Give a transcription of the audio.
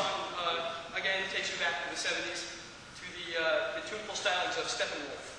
song, uh, again, takes you back to the 70s, to the, uh, the tuneful stylings of Steppenwolf.